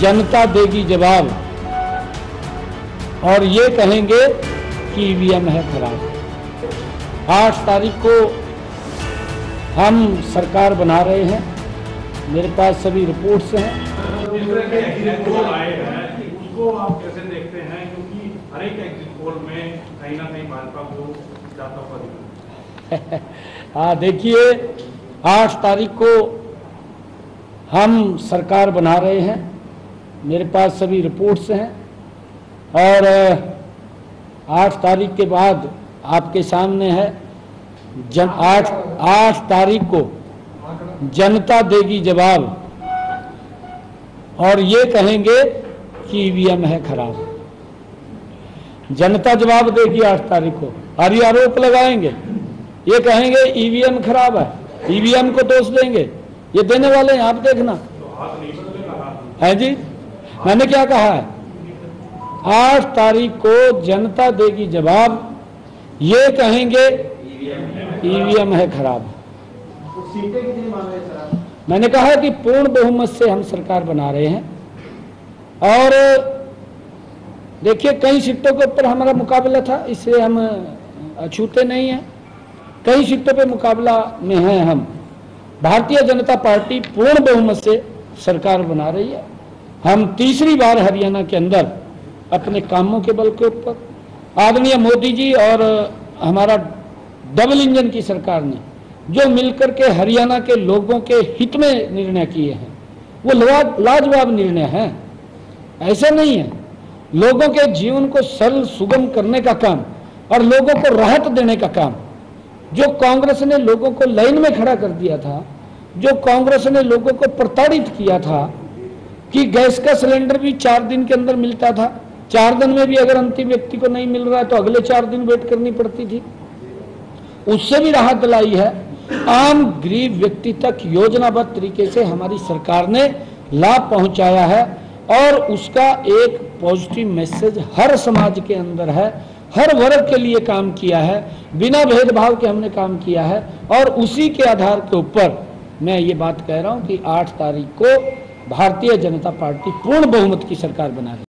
जनता देगी जवाब। और ये कहेंगे कि ईवीएम है खराब आठ तारीख को हम सरकार बना रहे हैं। मेरे पास सभी रिपोर्ट्स हैं। उसको आप कैसे देखते हैं? क्योंकि हर एक एग्जिट पोल में कहीं ना कहीं भाजपा को जाता हुआ हाँ देखिए आठ तारीख को हम सरकार बना रहे हैं। मेरे पास सभी रिपोर्ट्स हैं। और आठ तारीख के बाद आपके सामने है। जन, आठ आठ तारीख को जनता देगी जवाब। और ये कहेंगे कि ईवीएम है खराब। जनता जवाब देगी आठ तारीख को। और ये आरोप लगाएँगे। ये कहेंगे ईवीएम खराब है। ईवीएम को दोष देंगे। ये देने वाले हैं, आप देखना। है जी? मैंने क्या कहा है? आठ तारीख को जनता देगी जवाब। ये कहेंगे ईवीएम है खराब रहे हैं आप? मैंने कहा कि पूर्ण बहुमत से हम सरकार बना रहे हैं। और देखिए, कई सीटों के ऊपर हमारा मुकाबला था इससे हम अछूते नहीं हैं। कई सीटों पे मुकाबला में हैं हम। भारतीय जनता पार्टी पूर्ण बहुमत से सरकार बना रही है। हम तीसरी बार हरियाणा के अंदर अपने कामों के बल के ऊपर। आदरणीय मोदी जी और हमारा डबल इंजन की सरकार ने जो मिलकर के हरियाणा के लोगों के हित में निर्णय किए हैं, वो लाजवाब निर्णय हैं। ऐसा नहीं है। लोगों के जीवन को सरल, सुगम करने का काम और लोगों को राहत देने का काम। जो कांग्रेस ने लोगों को लाइन में खड़ा कर दिया था, जो कांग्रेस ने लोगों को प्रताड़ित किया था कि गैस का सिलेंडर भी चार दिन के अंदर मिलता था। चार दिन में भी अगर अंतिम व्यक्ति को नहीं मिल रहा है तो अगले चार दिन वेट करनी पड़ती थी। उससे भी राहत दिलाई है। आम गरीब व्यक्ति तक योजनाबद्ध तरीके से हमारी सरकार ने लाभ पहुँचाया है और उसका एक पॉजिटिव मैसेज हर समाज के अंदर है। हर वर्ग के लिए काम किया है। बिना भेदभाव के हमने काम किया है। और उसी के आधार के ऊपर मैं ये बात कह रहा हूँ कि 8 तारीख को भारतीय जनता पार्टी पूर्ण बहुमत की सरकार बना रही